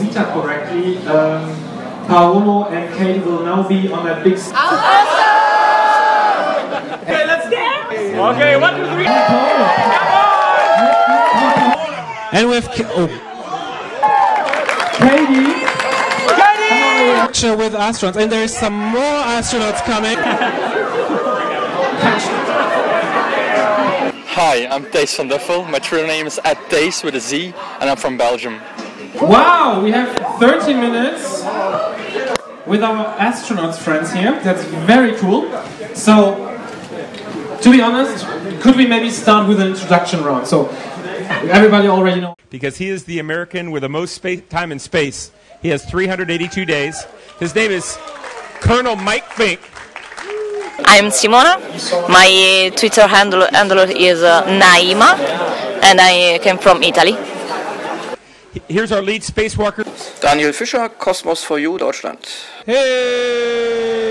Zita correctly, um, Paolo and Kate will now be on that big stage. Okay, let's dance. Okay, one, two, three. And with K- oh, Katie, picture with astronauts, and there's some more astronauts coming. Hi, I'm Dace van Duffel. My true name is at Dace with a Z, and I'm from Belgium. wow, we have 30 minutes with our astronauts friends here. That's very cool. So, to be honest, could we maybe start with an introduction round? So, everybody already know. because he is the American with the most space, time in space. He has 382 days. His name is Colonel Mike Fincke. I'm Simona. My Twitter handle, handle is uh, Naima, and I came from Italy. Here's our lead spacewalker. Daniel Fischer, Cosmos for You, Deutschland. Hey!